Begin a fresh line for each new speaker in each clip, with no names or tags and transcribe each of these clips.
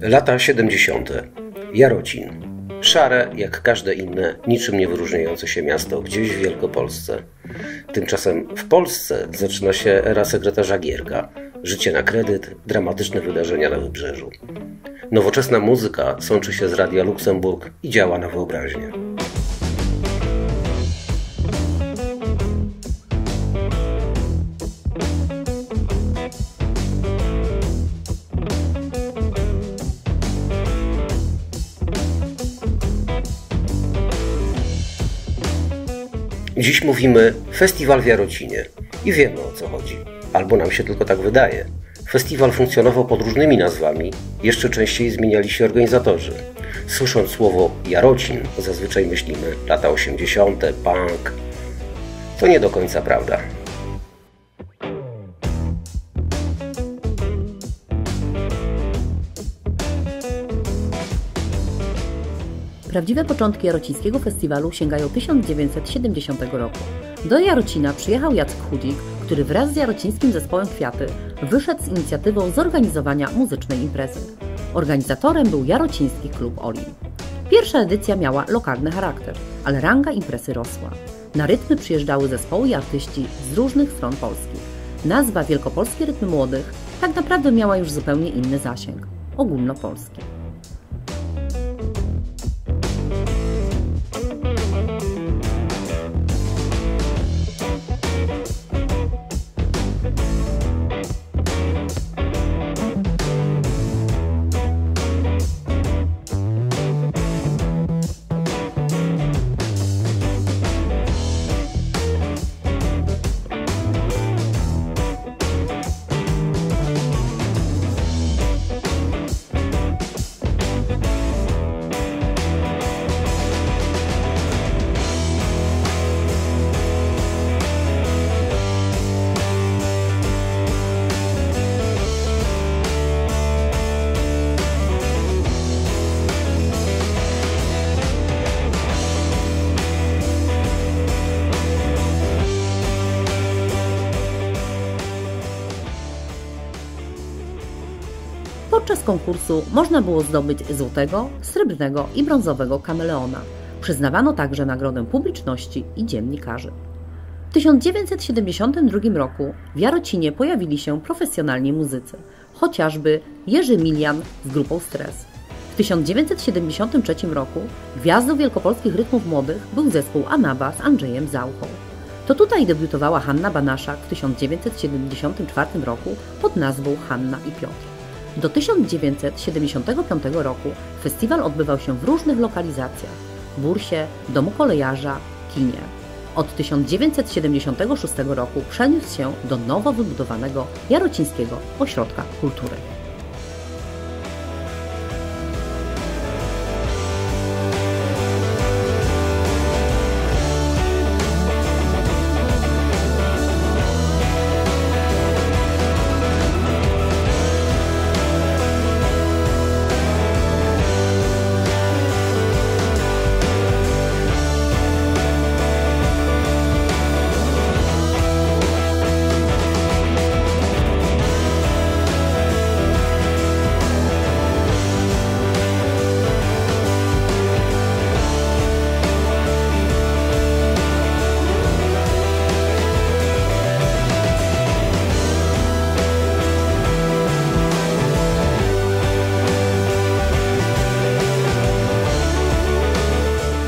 Lata 70. Jarocin. Szare, jak każde inne, niczym nie wyróżniające się miasto gdzieś w Wielkopolsce. Tymczasem w Polsce zaczyna się era sekretarza Gierka. Życie na kredyt, dramatyczne wydarzenia na wybrzeżu. Nowoczesna muzyka sączy się z Radia Luksemburg i działa na wyobraźnię. Dziś mówimy Festiwal w Jarocinie i wiemy o co chodzi. Albo nam się tylko tak wydaje. Festiwal funkcjonował pod różnymi nazwami, jeszcze częściej zmieniali się organizatorzy. Słysząc słowo Jarocin, zazwyczaj myślimy lata 80., punk. To nie do końca prawda.
Prawdziwe początki Jarocińskiego Festiwalu sięgają 1970 roku. Do Jarocina przyjechał Jacek Chudzik, który wraz z jarocińskim zespołem Kwiaty wyszedł z inicjatywą zorganizowania muzycznej imprezy. Organizatorem był Jarociński Klub Olin. Pierwsza edycja miała lokalny charakter, ale ranga imprezy rosła. Na rytmy przyjeżdżały zespoły i artyści z różnych stron Polski. Nazwa Wielkopolskie Rytmy Młodych tak naprawdę miała już zupełnie inny zasięg ogólnopolski. Podczas konkursu można było zdobyć złotego, srebrnego i brązowego kameleona. Przyznawano także nagrodę publiczności i dziennikarzy. W 1972 roku w Jarocinie pojawili się profesjonalni muzycy, chociażby Jerzy Milian z grupą Stres. W 1973 roku gwiazdą wielkopolskich rytmów młodych był zespół Anaba z Andrzejem Zauchą. To tutaj debiutowała Hanna Banaszak w 1974 roku pod nazwą Hanna i Piotr. Do 1975 roku festiwal odbywał się w różnych lokalizacjach Bursie, Domu Kolejarza, Kinie. Od 1976 roku przeniósł się do nowo wybudowanego Jarocińskiego Ośrodka Kultury.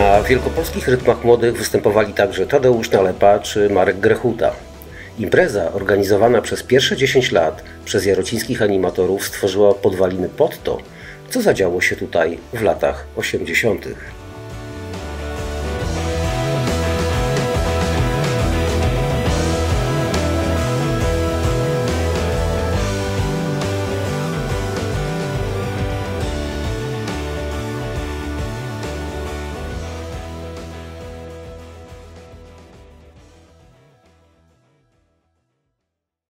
Na wielkopolskich rytmach młodych występowali także Tadeusz Nalepa czy Marek Grechuta. Impreza organizowana przez pierwsze 10 lat przez jarocińskich animatorów stworzyła podwaliny pod to, co zadziało się tutaj w latach 80.